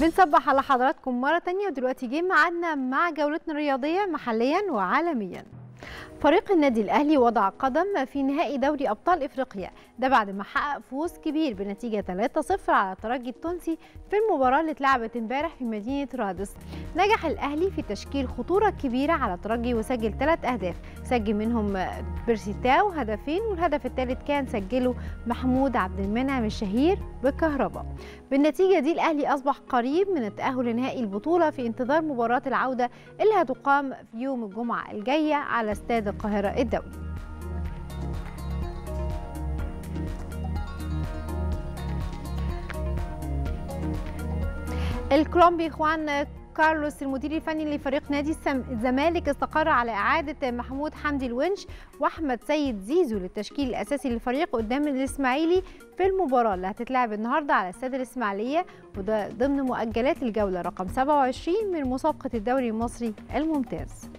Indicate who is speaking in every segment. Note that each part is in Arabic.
Speaker 1: بنصبح على حضراتكم مرة تانية ودلوقتي جه ميعادنا مع جولتنا الرياضية محليا وعالميا. فريق النادي الأهلي وضع قدم في نهائي دوري أبطال إفريقيا. ده بعد ما حقق فوز كبير بنتيجة 3-0 على الترجي التونسي في المباراة اللي اتلعبت امبارح في مدينة رادس. نجح الأهلي في تشكيل خطورة كبيرة على الترجي وسجل ثلاث أهداف. سجل منهم بيرسيتاو هدفين والهدف الثالث كان سجله محمود عبد المنعم الشهير بالكهرباء بالنتيجة دي الأهلي أصبح قريب من التأهل لنهائي البطولة في انتظار مباراة العودة اللي هتقام في يوم الجمعة الجاية على استاد القاهرة الدولي. الكولومبي خوان كارلوس المدير الفني لفريق نادي الزمالك استقر على إعادة محمود حمدي الونش وأحمد سيد زيزو للتشكيل الأساسي للفريق قدام الإسماعيلي في المباراة اللي هتتلعب النهاردة على استاد الإسماعيلية وده ضمن مؤجلات الجولة رقم 27 من مسابقة الدوري المصري الممتاز.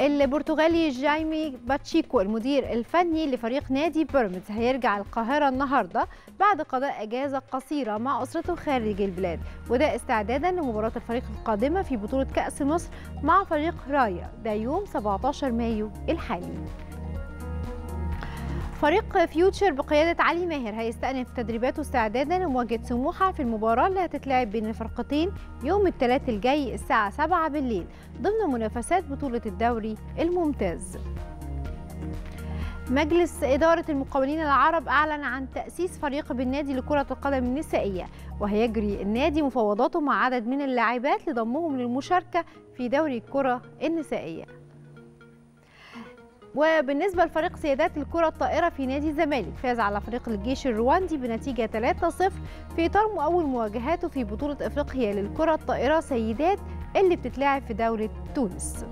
Speaker 1: البرتغالي جايمي باتشيكو المدير الفني لفريق نادي بيراميدز هيرجع القاهرة النهاردة بعد قضاء أجازة قصيرة مع أسرته خارج البلاد وده استعدادا لمباراة الفريق القادمة في بطولة كأس مصر مع فريق رايا ده يوم 17 مايو الحالي. فريق فيوتشر بقيادة علي ماهر هيستأنف تدريباته استعدادا لمواجهة سموحة في المباراة اللي هتتلعب بين الفرقتين يوم الثلاث الجاي الساعة 7 بالليل ضمن منافسات بطولة الدوري الممتاز. مجلس إدارة المقاولين العرب أعلن عن تأسيس فريق بالنادي لكرة القدم النسائية وهيجري النادي مفاوضاته مع عدد من اللاعبات لضمهم للمشاركة في دوري الكرة النسائية. وبالنسبة لفريق سيدات الكرة الطائرة في نادي الزمالك فاز على فريق الجيش الرواندي بنتيجة 3-0 في إطار أول مواجهاته في بطولة أفريقيا للكرة الطائرة سيدات اللي بتتلعب في دولة تونس.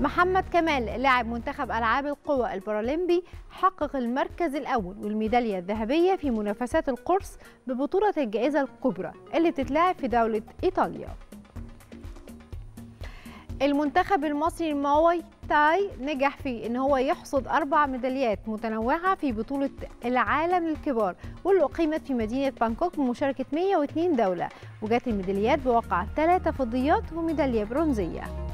Speaker 1: محمد كمال لاعب منتخب ألعاب القوى البارالمبي حقق المركز الأول والميدالية الذهبية في منافسات القرص ببطولة الجائزة الكبرى اللي بتتلعب في دولة إيطاليا. المنتخب المصري للمواي تاي نجح في إن هو يحصد أربع ميداليات متنوعة في بطولة العالم للكبار واللي أقيمت في مدينة بانكوك بمشاركة 102 دولة وجات الميداليات بواقع ثلاثة فضيات وميدالية برونزية.